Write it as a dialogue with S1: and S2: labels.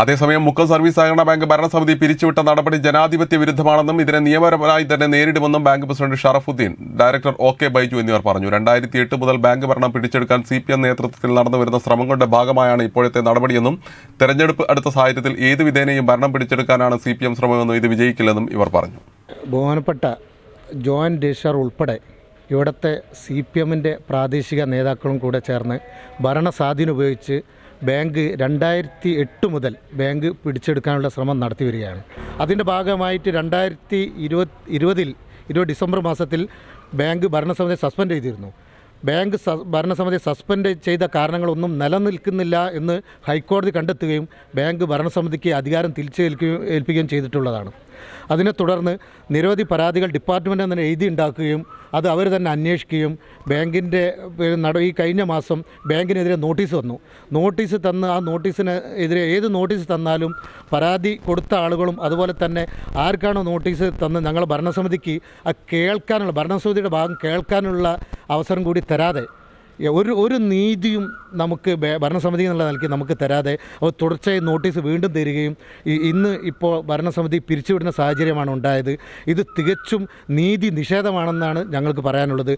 S1: അതേസമയം മുക്കം സർവീസ് സഹകരണ ബാങ്ക് ഭരണസമിതി പിരിച്ചുവിട്ട നടപടി ജനാധിപത്യ വിരുദ്ധമാണെന്നും ഇതിനെ നിയമപരമായി തന്നെ നേരിടുമെന്നും bank president Sharafuddin director O K Baiju എന്നിവർ പറഞ്ഞു. രണ്ടായിരത്തി എട്ട് മുതൽ ബാങ്ക് ഭരണം പിടിച്ചെടുക്കാൻ സി പി എം നേതൃത്വത്തിൽ നടന്നുവരുന്ന ശ്രമങ്ങളുടെ ഭാഗമായാണ് ഇപ്പോഴത്തെ നടപടിയെന്നും തെരഞ്ഞെടുപ്പ് അടുത്ത സാഹചര്യത്തിൽ ഏത് വിധേനയും ഭരണം പിടിച്ചെടുക്കാനാണ് സി പി എം ശ്രമമെന്നും ഇത് വിജയിക്കില്ലെന്നും ഇവർ പറഞ്ഞു.
S2: ബഹുമാനപ്പെട്ട ജോയിന്റ് രജിസ്ട്രാർ ഉൾപ്പെടെ ഇവിടുത്തെ സി പി എമ്മിന്റെ പ്രാദേശിക നേതാക്കളും കൂടെ ചേർന്ന് ഭരണസ്വാധീനം ഉപയോഗിച്ച് ബാങ്ക് രണ്ടായിരത്തി എട്ട് മുതൽ ബാങ്ക് പിടിച്ചെടുക്കാനുള്ള ശ്രമം നടത്തി വരികയാണ്. അതിന്റെ ഭാഗമായിട്ട് രണ്ടായിരത്തി ഇരുപത് ഇരുപതിൽ ഇരുപത് ഡിസംബർ മാസത്തിൽ ബാങ്ക് ഭരണസമിതി സസ്പെൻഡ് ചെയ്തിരുന്നു. ബാങ്ക് ഭരണസമിതി സസ്പെൻഡ് ചെയ്ത കാരണങ്ങളൊന്നും നിലനിൽക്കുന്നില്ല എന്ന് ഹൈക്കോടതി കണ്ടെത്തുകയും ബാങ്ക് ഭരണസമിതിക്ക് അധികാരം തിരിച്ചേൽക്കുകയും ഏൽപ്പിക്കുകയും ചെയ്തിട്ടുള്ളതാണ്. അതിനെ തുടർന്ന് നിരവധി പരാതികൾ ഡിപ്പാർട്ട്മെന്റിൽ നിന്ന് എഴുതി ഉണ്ടാക്കുകയും അത് അവർ തന്നെ അന്വേഷിക്കുകയും ബാങ്കിന്റെ നട ഈ കഴിഞ്ഞ മാസം ബാങ്കിനെതിരെ നോട്ടീസ് വന്നു നോട്ടീസ് തന്ന് ആ നോട്ടീസിന് എതിരെ ഏത് നോട്ടീസ് തന്നാലും പരാതി കൊടുത്ത ആളുകളും അതുപോലെ തന്നെ ആർക്കാണോ നോട്ടീസ് തന്ന് ഞങ്ങളുടെ ഭരണസമിതിക്ക് ആ കേൾക്കാനുള്ള ഭരണസമിതിയുടെ ഭാഗം കേൾക്കാനുള്ള അവസരം കൂടി തരാതെ ഒരു ഒരു നീതിയും നമുക്ക് ഭരണസമിതി എന്നുള്ള നിലയ്ക്ക് നമുക്ക് തരാതെ അവർ തുടർച്ചയായി നോട്ടീസ് വീണ്ടും തരികയും ഇന്ന് ഇപ്പോൾ ഭരണസമിതി പിരിച്ചുവിടുന്ന സാഹചര്യമാണ് ഉണ്ടായത്. ഇത് തികച്ചും നീതി നിഷേധമാണെന്നാണ് ഞങ്ങൾക്ക് പറയാനുള്ളത്.